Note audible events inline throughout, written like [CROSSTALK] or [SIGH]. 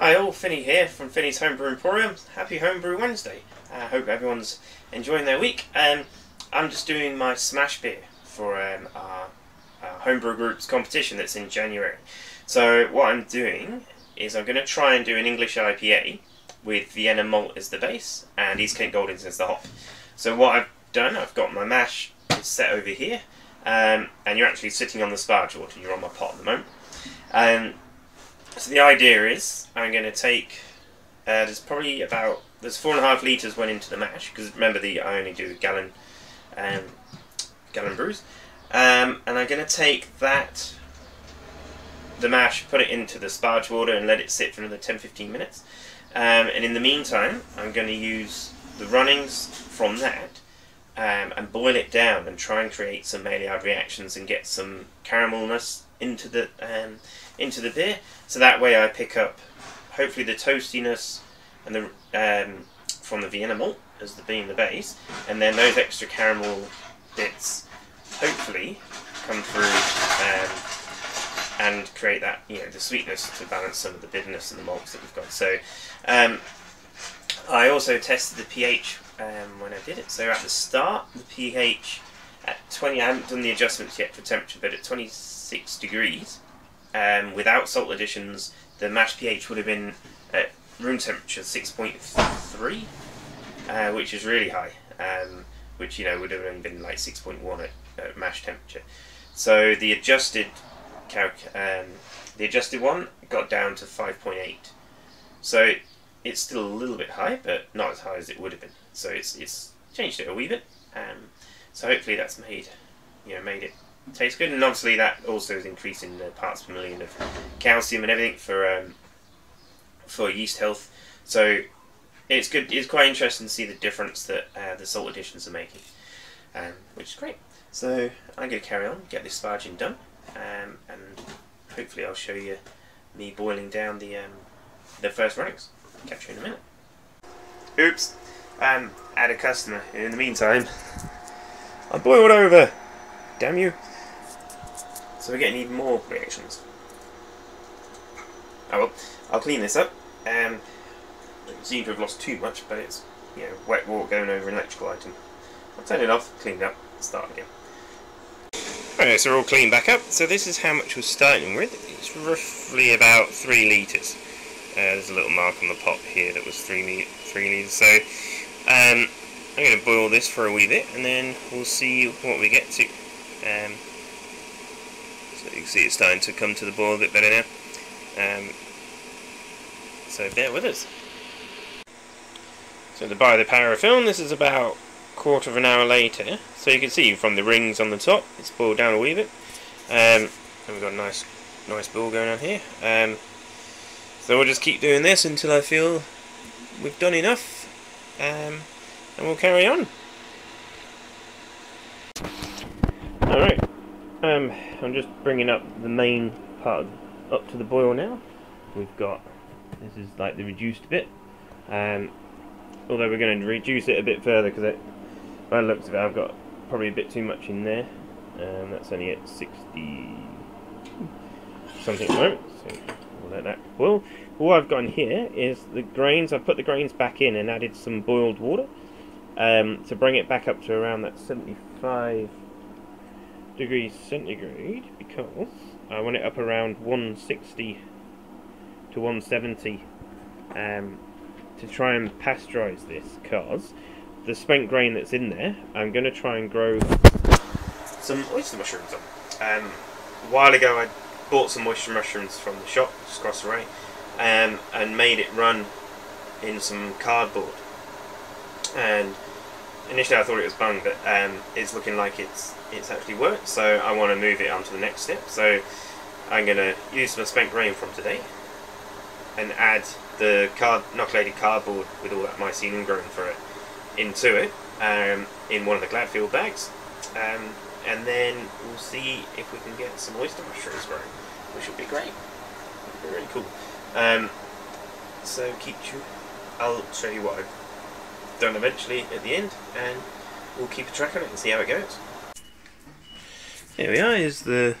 Hi all, Finney here from Finney's Homebrew Emporium. Happy Homebrew Wednesday. I uh, hope everyone's enjoying their week. Um, I'm just doing my SMaSH beer for um, our, our homebrew group's competition that's in January. So what I'm doing is I'm going to try and do an English IPA with Vienna malt as the base and East Kent Goldings as the hop. So what I've done, I've got my mash set over here um, and you're actually sitting on the sparge water, you're on my pot at the moment. Um, so the idea is I'm going to take, uh, there's probably about, there's four and a half litres went into the mash, because remember the I only do the gallon, um, gallon brews. Um, and I'm going to take that, the mash, put it into the sparge water and let it sit for another 10-15 minutes. Um, and in the meantime, I'm going to use the runnings from that um, and boil it down and try and create some Maillard reactions and get some caramelness into the um, into the beer. So that way I pick up hopefully the toastiness and the um, from the Vienna malt as the being the base, and then those extra caramel bits hopefully come through um, and create that you know the sweetness to balance some of the bitterness in the malts that we've got. So um, I also tested the pH um, when I did it. So at the start, the pH at 20, I haven't done the adjustments yet for temperature, but at 26 degrees, um, without salt additions, the mash pH would have been at room temperature 6.3, uh, which is really high, um, which you know would have only been like 6.1 at, at mash temperature. So the adjusted calc, um, the adjusted one got down to 5.8. So it's still a little bit high, but not as high as it would have been. So it's it's changed it a wee bit. Um, so hopefully that's made you know made it taste good, and obviously that also is increasing the parts per million of calcium and everything for um, for yeast health. So it's good. It's quite interesting to see the difference that uh, the salt additions are making, um, which is great. So I'm going to carry on, get this sparging done, um, and hopefully I'll show you me boiling down the um, the first runnings. Catch you in a minute. Oops, um, add a customer. In the meantime, I boiled over. Damn you. So we're getting even more reactions. Oh well, I'll clean this up. Um, it seems to have lost too much, but it's you know wet water going over an electrical item. I'll turn it off, clean it up, start again. Okay, so we're all cleaned back up. So this is how much we're starting with. It's roughly about three litres. Uh, there's a little mark on the pot here that was three, three litres. So um, I'm going to boil this for a wee bit, and then we'll see what we get to. Um, so you can see it's starting to come to the ball a bit better now. Um, so bear with us. So to by the Power of Film, this is about a quarter of an hour later. So you can see from the rings on the top, it's boiled down a wee bit. Um, and we've got a nice, nice boil going on here. Um, so we'll just keep doing this until I feel we've done enough. Um, and we'll carry on. Alright, um, I'm just bringing up the main part up to the boil now. We've got, this is like the reduced bit, um, although we're going to reduce it a bit further because by the looks of it I've got probably a bit too much in there. Um, that's only at 60 something at the moment, so we'll let that boil. What I've got in here is the grains, I've put the grains back in and added some boiled water um, to bring it back up to around that 75 degrees centigrade because I want it up around 160 to 170 um, to try and pasteurize this because the spent grain that's in there I'm going to try and grow some oyster mushrooms on. Um, a while ago I bought some oyster mushrooms from the shop just across the way um, and made it run in some cardboard and initially I thought it was bung, but um, it's looking like it's it's actually worked. So I want to move it on to the next step. So I'm going to use my spent grain from today and add the card inoculated cardboard with all that mycelium growing for it into it um, in one of the Gladfield bags. Um, and then we'll see if we can get some oyster mushrooms growing, which would be great. Be really cool. Um, so keep you. I'll show you what I've done eventually at the end, and we'll keep a track on it and see how it goes. Here we are, is the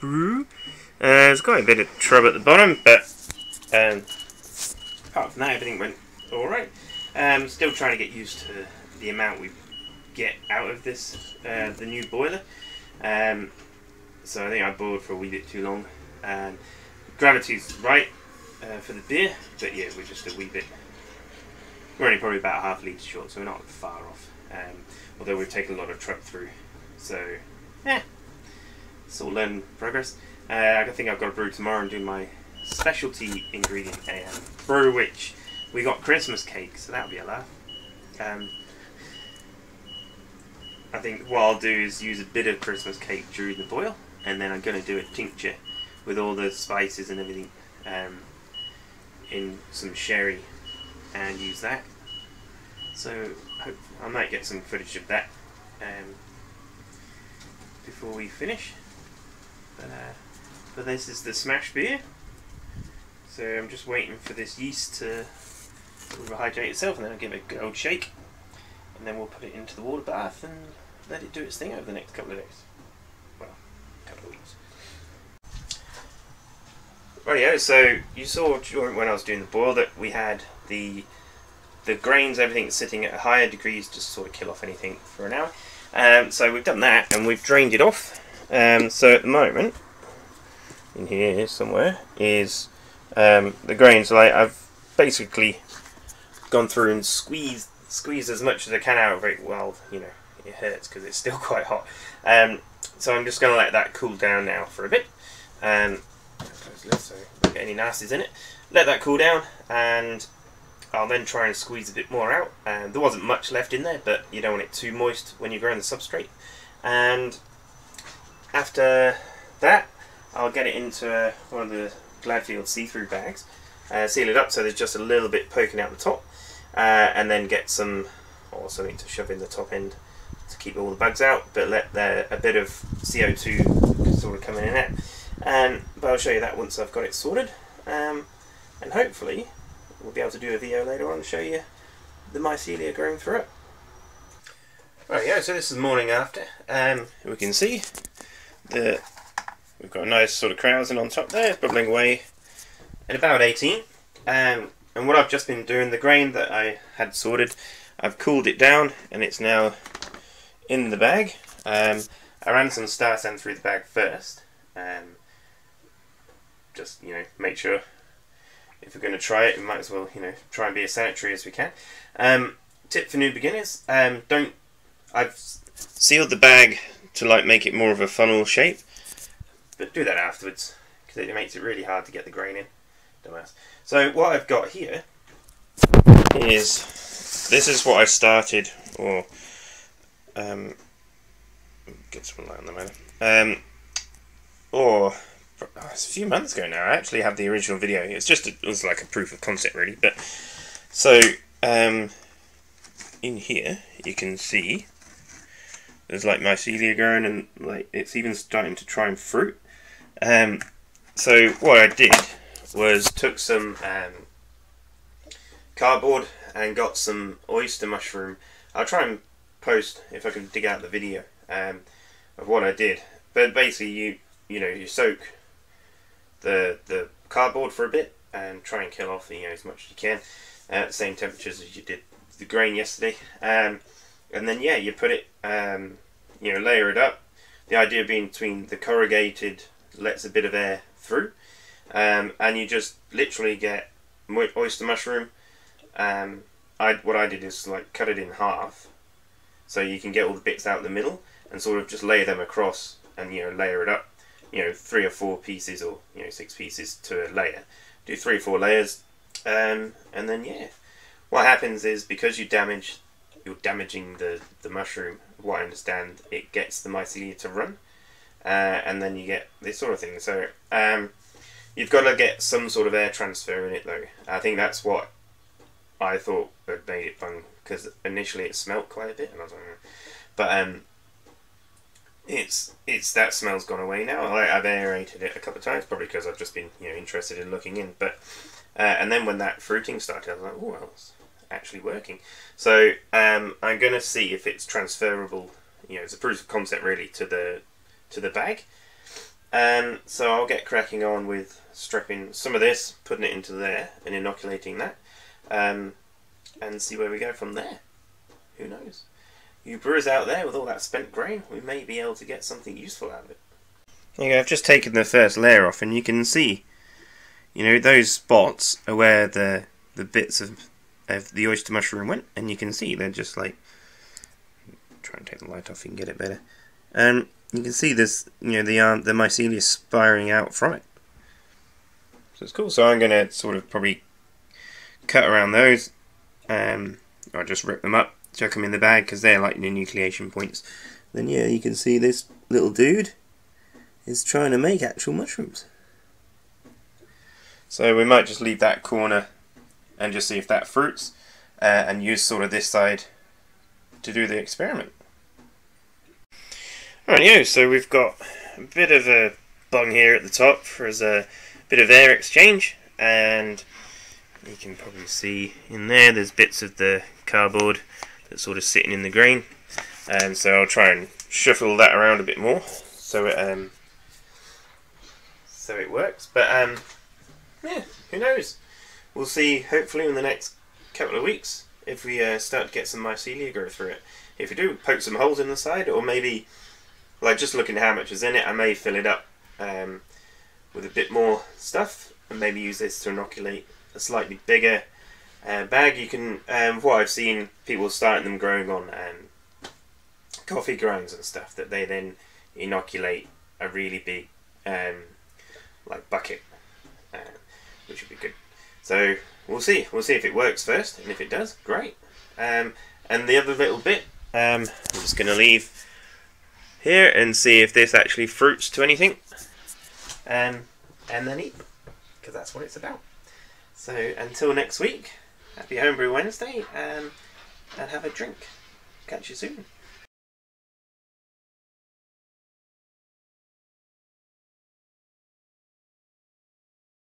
brew. Uh, there's got a bit of trub at the bottom, but um, apart from that, everything went all right. Um, still trying to get used to the amount we get out of this, uh, the new boiler. Um, so I think I boiled for a wee bit too long. Um, gravity's right uh, for the beer, but yeah, we're just a wee bit. We're only probably about half a litre short, so we're not far off. Um, although we've taken a lot of trub through, so yeah, it's all learning progress. Uh, I think I've got to brew tomorrow and do my specialty ingredient um, brew, which we got Christmas cake, so that'll be a laugh. Um, I think what I'll do is use a bit of Christmas cake during the boil, and then I'm going to do a tincture with all the spices and everything um, in some sherry and use that. So I might get some footage of that um, before we finish. But, uh, but this is the SMaSH beer. So I'm just waiting for this yeast to rehydrate itself and then I'll give it a good old shake. And then we'll put it into the water bath and let it do its thing over the next couple of days. Well, couple of weeks. Rightio, so you saw when I was doing the boil that we had the the grains, everything sitting at higher degrees just sort of kill off anything for an hour. Um, so we've done that and we've drained it off. Um, so at the moment, in here somewhere, is um, the grains. Like I've basically gone through and squeezed squeezed as much as I can out of it. Well, you know, it hurts because it's still [LAUGHS] quite hot. Um, so I'm just going to let that cool down now for a bit. Um, so don't get any nasties in it. Let that cool down and I'll then try and squeeze a bit more out. And there wasn't much left in there, but you don't want it too moist when you're growing the substrate. And after that, I'll get it into uh, one of the Gladfield see-through bags, uh, seal it up so there's just a little bit poking out the top, uh, and then get some or something to shove in the top end to keep all the bugs out, but let there a bit of CO2 sort of come in and out. Um, but I'll show you that once I've got it sorted, um, and hopefully we'll be able to do a video later on and show you the mycelia growing through it. Right, yeah, so this is morning after. Um, we can see the we've got a nice sort of krausen on top there, bubbling away at about 18. Um, and what I've just been doing, the grain that I had sorted, I've cooled it down and it's now in the bag. Um, I ran some Star San through the bag first. Um, just, you know, make sure if we're going to try it, we might as well, you know, try and be as sanitary as we can. Um, tip for new beginners, um, don't, I've sealed the bag to like make it more of a funnel shape, but do that afterwards, because it makes it really hard to get the grain in. Dumbass. So what I've got here is, this is what I started, or, um, get some light on the matter, um, or it's a few months ago now. I actually have the original video. It's just a, it was like a proof of concept, really. But so um, in here, you can see there's like mycelia growing, and like it's even starting to try and fruit. Um, so what I did was took some um, cardboard and got some oyster mushroom. I'll try and post if I can dig out the video um, of what I did. But basically, you you know you soak the the cardboard for a bit and try and kill off you know as much as you can at the same temperatures as you did the grain yesterday. Um, and then yeah, you put it um, you know layer it up. The idea being between the corrugated lets a bit of air through, um, and you just literally get oyster mushroom. Um, I what I did is like cut it in half, so you can get all the bits out the middle and sort of just lay them across and you know layer it up you know three or four pieces or you know six pieces to a layer. Do three or four layers, um, and then yeah, what happens is because you damage, you're damaging the the mushroom. What I understand, it gets the mycelia to run, uh, and then you get this sort of thing. So um, you've got to get some sort of air transfer in it though. I think that's what I thought had made it fun because initially it smelt quite a bit, and I was like, but um, it's it's that smell's gone away now. I, have aerated it a couple of times, probably because I've just been you know interested in looking in. But uh, and then when that fruiting started, I was like, oh, well, it's actually working. So um, I'm going to see if it's transferable. You know, it's a proof of concept really to the to the bag. Um, so I'll get cracking on with stripping some of this, putting it into there, and inoculating that, um, and see where we go from there. Who knows? You brewers out there with all that spent grain, we may be able to get something useful out of it. There you go, I've just taken the first layer off, and you can see, you know, those spots are where the the bits of of the oyster mushroom went, and you can see they're just like. Try and take the light off, you can get it better. And you can see this, you know, the um, the mycelia spiring out from it. So it's cool. So I'm going to sort of probably cut around those, um, or just rip them up, chuck them in the bag because they're like nucleation points. Then yeah, you can see this little dude is trying to make actual mushrooms. So we might just leave that corner and just see if that fruits, uh, and use sort of this side to do the experiment. Rightio, so we've got a bit of a bung here at the top for as a bit of air exchange, and you can probably see in there there's bits of the cardboard that's sort of sitting in the green. and so I'll try and shuffle that around a bit more so it um so it works. But um yeah, who knows? We'll see. Hopefully in the next couple of weeks if we uh, start to get some mycelia grow through it. If we do, poke some holes in the side, or maybe like just looking how much is in it, I may fill it up um, with a bit more stuff and maybe use this to inoculate a slightly bigger uh, bag. You can, um, what I've seen people starting them growing on um, coffee grounds and stuff that they then inoculate a really big um, like bucket, uh, which would be good. So we'll see. We'll see if it works first, and if it does, great. Um, and the other little bit, um, I'm just going to leave here and see if this actually fruits to anything um, and then eat because that's what it's about so until next week happy homebrew wednesday um, and have a drink. Catch you soon